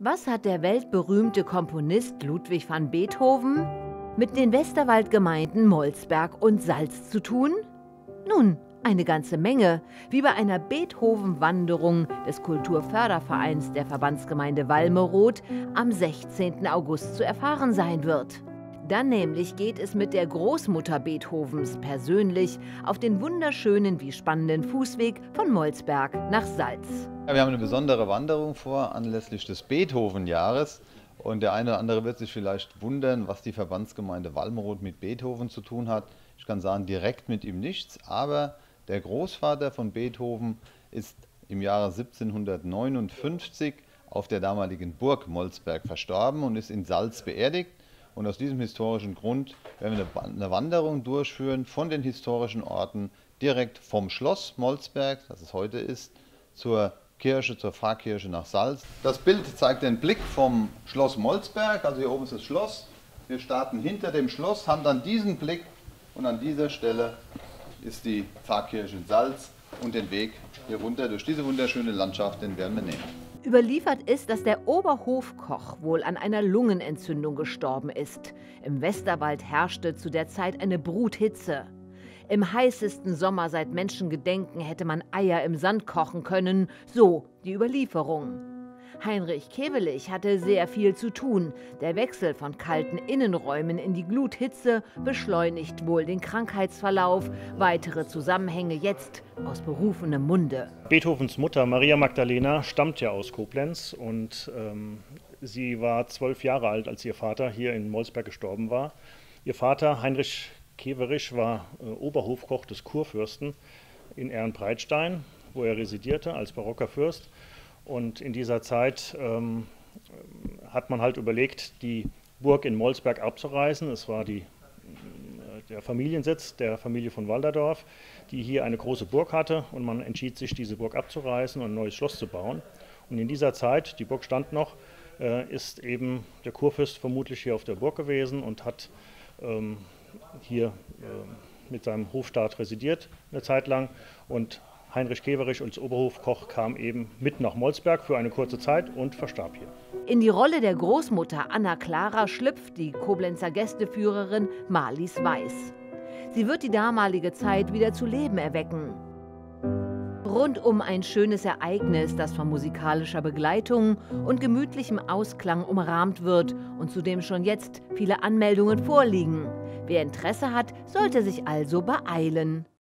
Was hat der weltberühmte Komponist Ludwig van Beethoven mit den Westerwaldgemeinden Molsberg und Salz zu tun? Nun, eine ganze Menge, wie bei einer Beethoven-Wanderung des Kulturfördervereins der Verbandsgemeinde Walmeroth am 16. August zu erfahren sein wird. Dann nämlich geht es mit der Großmutter Beethovens persönlich auf den wunderschönen wie spannenden Fußweg von Molsberg nach Salz. Ja, wir haben eine besondere Wanderung vor anlässlich des Beethoven-Jahres. Und der eine oder andere wird sich vielleicht wundern, was die Verbandsgemeinde Walmeroth mit Beethoven zu tun hat. Ich kann sagen, direkt mit ihm nichts, aber der Großvater von Beethoven ist im Jahre 1759 auf der damaligen Burg Molsberg verstorben und ist in Salz beerdigt. Und aus diesem historischen Grund werden wir eine Wanderung durchführen von den historischen Orten direkt vom Schloss Molsberg, das es heute ist, zur Kirche, zur Pfarrkirche nach Salz. Das Bild zeigt den Blick vom Schloss Molsberg, also hier oben ist das Schloss. Wir starten hinter dem Schloss, haben dann diesen Blick und an dieser Stelle ist die Pfarrkirche in Salz und den Weg hier runter durch diese wunderschöne Landschaft, den werden wir nehmen. Überliefert ist, dass der Oberhofkoch wohl an einer Lungenentzündung gestorben ist. Im Westerwald herrschte zu der Zeit eine Bruthitze. Im heißesten Sommer seit Menschengedenken hätte man Eier im Sand kochen können, so die Überlieferung. Heinrich Kevelich hatte sehr viel zu tun. Der Wechsel von kalten Innenräumen in die Gluthitze beschleunigt wohl den Krankheitsverlauf. Weitere Zusammenhänge jetzt aus berufenem Munde. Beethovens Mutter Maria Magdalena stammt ja aus Koblenz und ähm, sie war zwölf Jahre alt, als ihr Vater hier in Molsberg gestorben war. Ihr Vater Heinrich Keverich war äh, Oberhofkoch des Kurfürsten in Ehrenbreitstein, wo er residierte als barocker Fürst. Und in dieser Zeit ähm, hat man halt überlegt, die Burg in Molsberg abzureißen. Es war die, äh, der Familiensitz der Familie von Walderdorf, die hier eine große Burg hatte. Und man entschied sich, diese Burg abzureißen und ein neues Schloss zu bauen. Und in dieser Zeit, die Burg stand noch, äh, ist eben der Kurfürst vermutlich hier auf der Burg gewesen und hat ähm, hier äh, mit seinem Hofstaat residiert eine Zeit lang und Heinrich Keverich als Oberhofkoch kam eben mit nach Molsberg für eine kurze Zeit und verstarb hier. In die Rolle der Großmutter Anna Clara schlüpft die Koblenzer Gästeführerin Marlies Weiß. Sie wird die damalige Zeit wieder zu Leben erwecken. Rund um ein schönes Ereignis, das von musikalischer Begleitung und gemütlichem Ausklang umrahmt wird und zu dem schon jetzt viele Anmeldungen vorliegen. Wer Interesse hat, sollte sich also beeilen.